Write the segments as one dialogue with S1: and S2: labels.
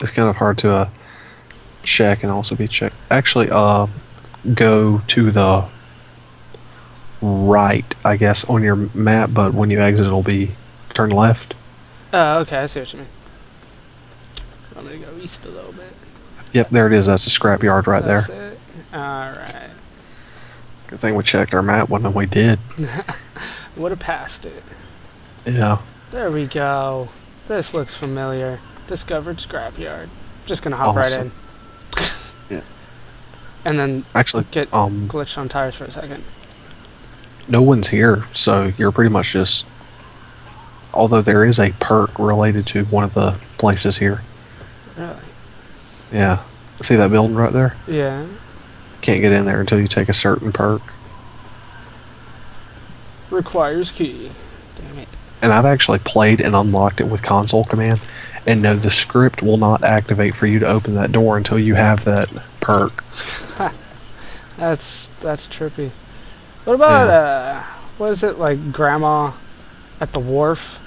S1: it's kind of hard to uh, check and also be checked. Actually, uh, go to the right, I guess, on your map, but when you exit, it'll be turn left.
S2: Oh, okay, I see what you mean. I'm gonna go east a little bit.
S1: Yep, there it is. That's the scrapyard right there.
S2: That's it. Alright.
S1: Good thing we checked our map when we did.
S2: Would have passed it.
S1: Yeah.
S2: There we go. This looks familiar. Discovered scrapyard. Just gonna hop
S1: Awesome.
S2: right in.
S1: Yeah.
S2: And then
S1: Actually,
S2: get
S1: um,
S2: glitched on tires for a second.
S1: no one's here, so you're pretty much just. Although there is a perk related to one of the places here.
S2: Really?
S1: Yeah. See that building right there?
S2: Yeah.
S1: Can't get in there until you take a certain perk.
S2: Requires key. Damn it.
S1: And I've actually played and unlocked it with console command. And no, the script will not activate for you to open that door until you have that perk.
S2: That's that's trippy. What about uh what is it like grandma at the wharf?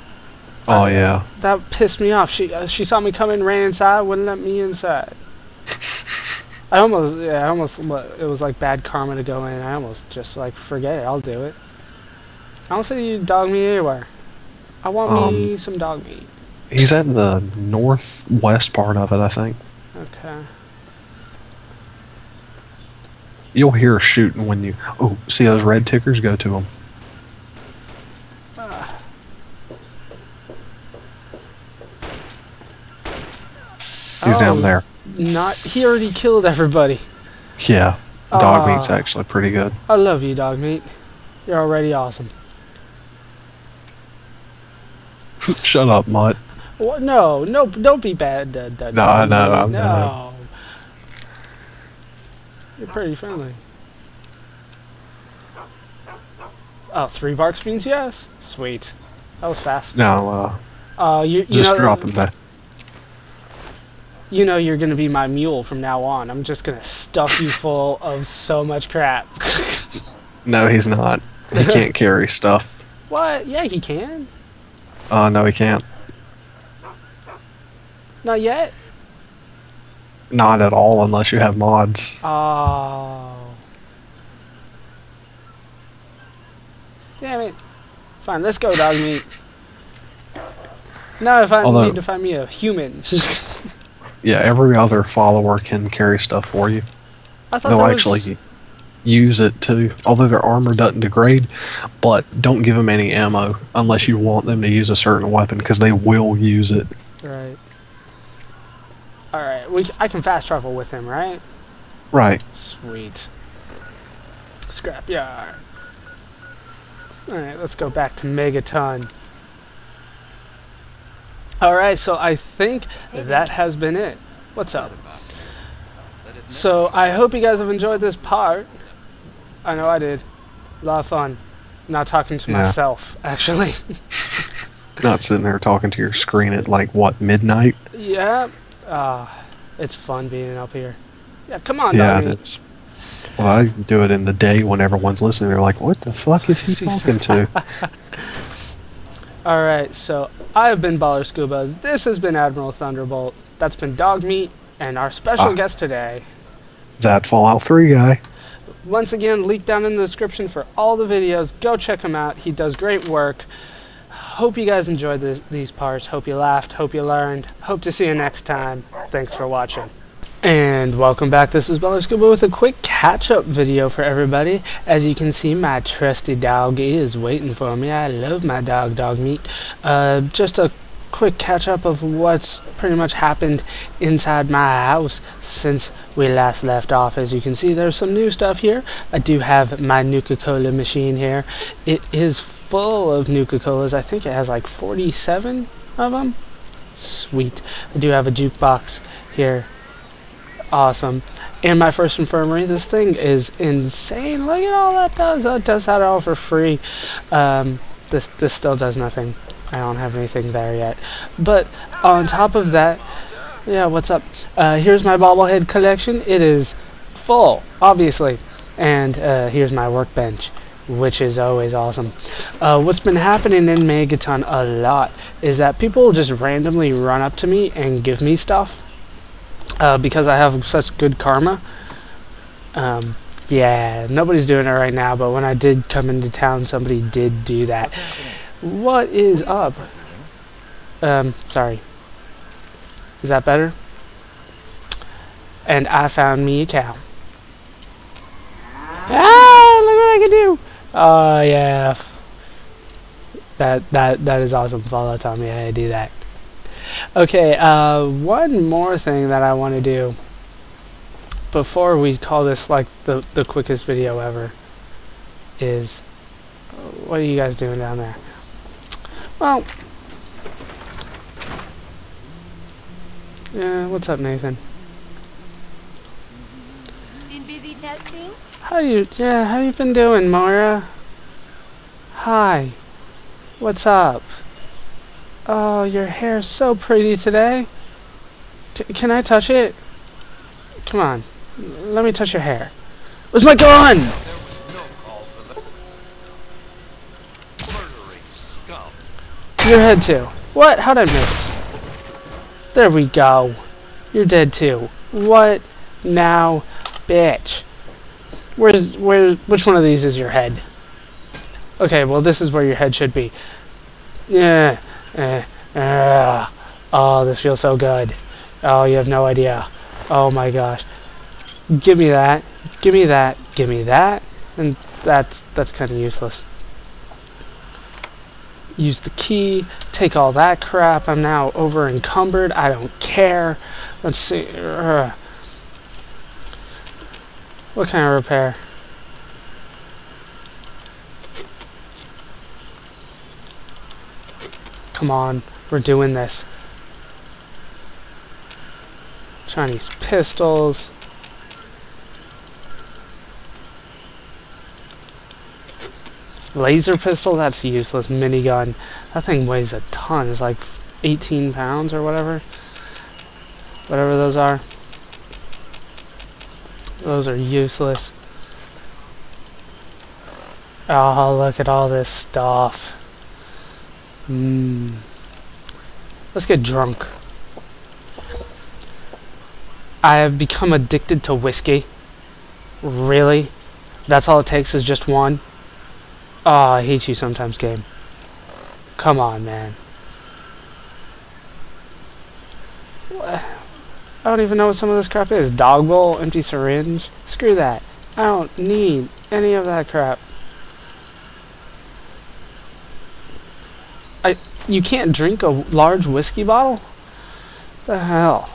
S1: Oh
S2: Uh,
S1: yeah.
S2: That pissed me off. She uh, she saw me come in, ran inside, wouldn't let me inside. I almost yeah, I almost it was like bad karma to go in. I almost just like forget it. I'll do it. I don't see you Dogmeat anywhere. I want me
S1: Um,
S2: some dog meat.
S1: He's at the northwest part of it, I think.
S2: Okay.
S1: You'll hear shooting when you. Oh, see those red tickers? Go to them. He's
S2: Oh,
S1: down there.
S2: Not he already killed everybody.
S1: Yeah. Dog
S2: Ah.
S1: meat's actually pretty good.
S2: I love you, Dogmeat. You're already awesome.
S1: Shut up, mutt.
S2: What? No, no, don't be bad. Uh,
S1: No, I
S2: dog
S1: know,
S2: meat.
S1: I know.
S2: No. You're pretty friendly. Oh, three barks means yes. Sweet. That was fast.
S1: No, uh,
S2: Uh, you, you
S1: just
S2: know,
S1: drop him back.
S2: You know you're gonna be my mule from now on. I'm just gonna stuff you full of so much crap.
S1: No, he's not. He can't carry stuff.
S2: what? Yeah, he can.
S1: Uh, no, he can't.
S2: Not yet.
S1: Not at all, unless you have mods.
S2: Oh. Damn it. Fine, let's go, Dogmeat. Now if I
S1: Although-
S2: need to find me a human.
S1: Yeah, every other follower can carry stuff for you.
S2: I thought
S1: They'll
S2: was-
S1: actually use it too. Although their armor doesn't degrade, but don't give them any ammo unless you want them to use a certain weapon because they will use it.
S2: Right. We I can fast travel with him, right?
S1: Right.
S2: Sweet. Scrapyard. Alright, let's go back to Megaton. Alright, so I think that has been it. What's up? So I hope you guys have enjoyed this part. I know I did. A lot of fun. Not talking to
S1: Yeah.
S2: myself, actually.
S1: Not sitting there talking to your screen at like what midnight.
S2: yeah. Uh, it's fun being up here. Yeah, come on,
S1: yeah,
S2: doggy.
S1: that's. Well, I do it in the day when everyone's listening. They're like, "What the fuck is he talking to?"
S2: Alright, so I've been Baller Scuba. This has been Admiral Thunderbolt. That's been Dogmeat, and our special
S1: Ah.
S2: guest today.
S1: that Fallout Three guy.
S2: Once again, link down in the description for all the videos. Go check him out. He does great work. Hope you guys enjoyed this, these parts. Hope you laughed. Hope you learned. Hope to see you next time. Thanks for watching. And welcome back. This is Baller Scuba with a quick catch-up video for everybody. As you can see, my trusty doggy is waiting for me. I love my dog, Dogmeat. Uh, just a quick catch-up of what's pretty much happened inside my house since we last left off. As you can see, there's some new stuff here. I do have my Nuka-Cola machine here. It is full of Nuka-Colas. I think it has like 47 of them. Sweet. I do have a jukebox here. Awesome. And my first infirmary. This thing is insane. Look at all that does. That does that all for free. Um, this this still does nothing. I don't have anything there yet. But on top of that, yeah, what's up? Uh, here's my bobblehead collection. It is full, obviously. And uh, here's my workbench, which is always awesome. Uh, what's been happening in Megaton a lot is that people just randomly run up to me and give me stuff. uh, because I have such good karma. Um, yeah, nobody's doing it right now, but when I did come into town, somebody did do that. What is up? Um, sorry. Is that better? And I found me a cow. Ah, look what I can do! Oh, yeah. That, that, that is awesome. Follow taught me how do that. Okay, uh, one more thing that I want to do before we call this like the, the quickest video ever is what are you guys doing down there? Well, yeah, what's up, Nathan?
S3: Been busy testing?
S2: How you? Yeah, how you been doing, Mara? Hi. What's up? Oh, your hair's so pretty today. C can I touch it? Come on. Let me touch your hair. Where's my gun? Your head too. What? How'd I miss? There we go. You're dead too. What now, bitch? Where's where? Which one of these is your head? Okay, well this is where your head should be. Yeah. Eh, uh, oh, this feels so good. Oh, you have no idea. Oh my gosh. Give me that. Give me that. Give me that. And that's that's kind of useless. Use the key. Take all that crap. I'm now over encumbered. I don't care. Let's see. Uh, what kind of repair? Come on, we're doing this. Chinese pistols. Laser pistol? That's useless. Minigun. That thing weighs a ton. It's like 18 pounds or whatever. Whatever those are. Those are useless. Oh, look at all this stuff. Mmm. Let's get drunk. I have become addicted to whiskey. Really? That's all it takes is just one? Oh, I hate you sometimes, game. Come on, man. I don't even know what some of this crap is. Dog bowl, empty syringe. Screw that. I don't need any of that crap. I you can't drink a large whiskey bottle? The hell?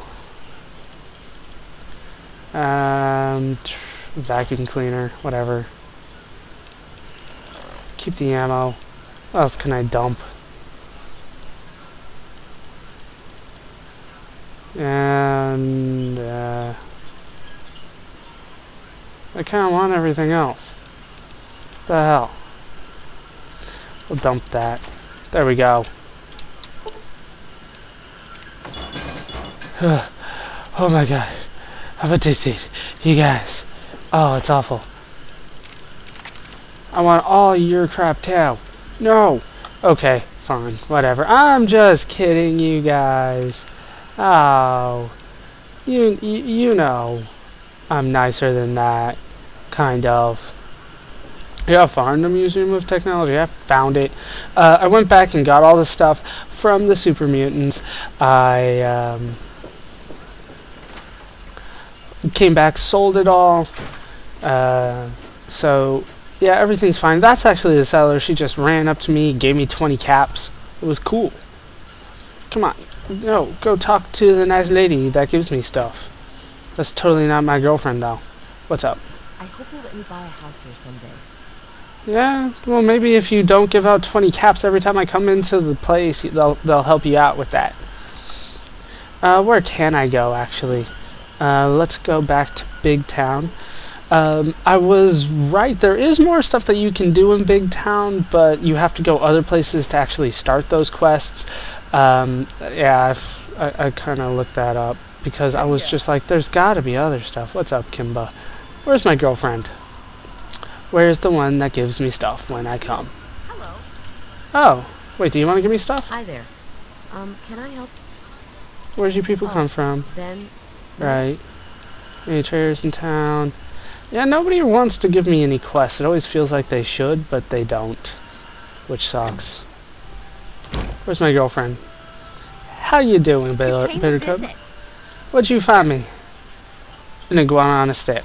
S2: Um, vacuum cleaner, whatever. Keep the ammo. What else can I dump? And, uh, I kind of want everything else. The hell? We'll dump that. There we go. oh my god. I'm addicted. You guys. Oh, it's awful. I want all your crap too. No. Okay, fine. Whatever. I'm just kidding, you guys. Oh. You, you, you know. I'm nicer than that. Kind of. Yeah, I found the Museum of Technology. I found it. Uh, I went back and got all the stuff from the Super Mutants. I um, came back, sold it all. Uh, so, yeah, everything's fine. That's actually the seller. She just ran up to me, gave me 20 caps. It was cool. Come on. No, go talk to the nice lady that gives me stuff. That's totally not my girlfriend, though. What's up?
S3: I hope you'll let me buy a house here someday.
S2: Yeah, well, maybe if you don't give out 20 caps every time I come into the place, they'll, they'll help you out with that. Uh, where can I go, actually? Uh, let's go back to Big Town. Um, I was right, there is more stuff that you can do in Big Town, but you have to go other places to actually start those quests. Um, yeah, I've, I, I kind of looked that up, because I was just like, there's gotta be other stuff. What's up, Kimba? Where's my girlfriend? Where's the one that gives me stuff when I come?
S3: Hello.
S2: Oh, wait, do you want to give me stuff?
S3: Hi there. Um, can I help
S2: Where's you people
S3: Oh.
S2: come from?
S3: Ben?
S2: Right. Any traders in town? Yeah, nobody wants to give me any quests. It always feels like they should, but they don't. Which sucks. Where's my girlfriend? How you doing, Bitter Bittercup? What'd you find me? An iguana on a stick.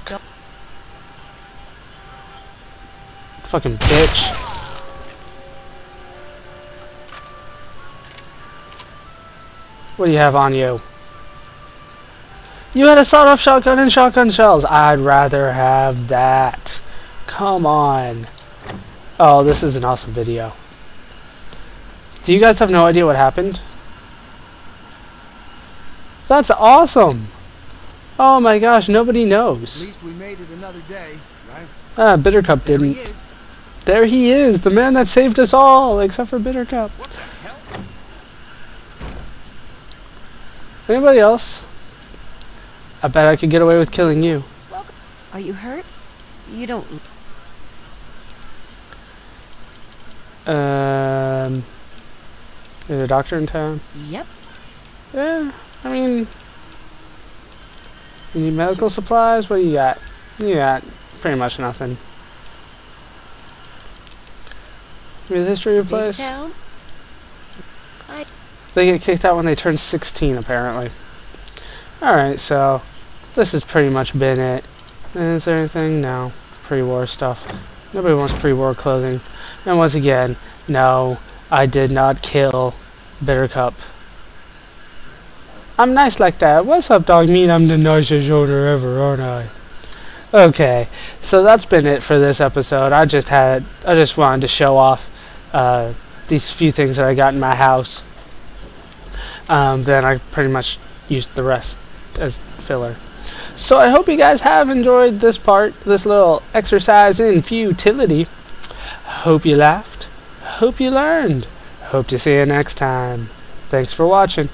S2: Fucking bitch. What do you have on you? You had a sawed-off shotgun and shotgun shells. I'd rather have that. Come on. Oh, this is an awesome video. Do you guys have no idea what happened? That's awesome. Oh my gosh, nobody
S4: At
S2: knows.
S4: least we made it another day, right?
S2: Ah, Bittercup
S4: There
S2: didn't.
S4: is.
S2: There he is, the man that saved us all, except for Bittercup. Anybody else? I bet I could get away with killing you.
S3: Are you hurt? You don't.
S2: Um, is there a doctor in town?
S3: Yep.
S2: Yeah, I mean, you need medical supplies? What do you got? You got pretty much nothing. Give me the history of your place.
S3: town.
S2: They get kicked out when they turn 16, apparently. Alright, so this has pretty much been it. Is there anything? No. Pre-war stuff. Nobody wants pre-war clothing. And once again, no, I did not kill Bittercup. I'm nice like that. What's up, Dogmeat? I'm the nicest owner ever, aren't I? Okay, so that's been it for this episode. I just had, I just wanted to show off uh, these few things that I got in my house um, then I pretty much used the rest as filler. So I hope you guys have enjoyed this part, this little exercise in futility. Hope you laughed. Hope you learned. Hope to see you next time. Thanks for watching.